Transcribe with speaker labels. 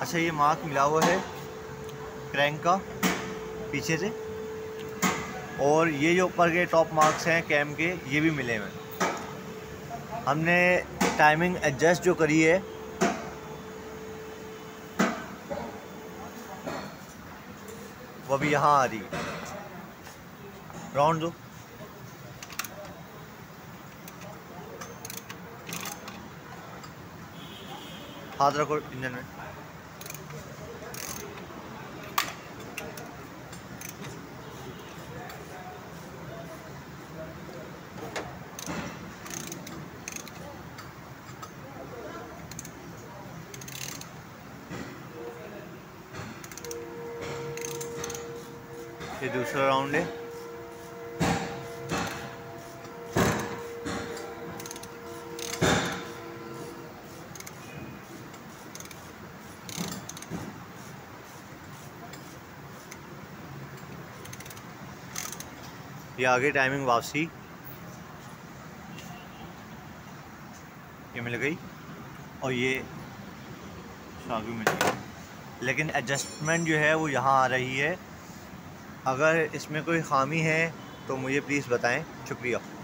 Speaker 1: अच्छा ये मार्क मिला हुआ है क्रैंक का, पीछे से। और ये जो ऊपर के टॉप मार्क्स हैं कैम के, ये भी मिले हुए हमने टाइमिंग एडजस्ट जो करी है, वो भी यहाँ आ रही है। राउंड दो। हाथ रखो, इंजन में। ये दूसरा राउंड है। ये आगे टाइमिंग वापसी। ये मिल गई। और ये आगे मिल गई। लेकिन एडजस्टमेंट जो है वो यहाँ आ रही है। अगर इसमें कोई ख़ामी है तो मुझे प्लीज़ बताएँ। शुक्रिया।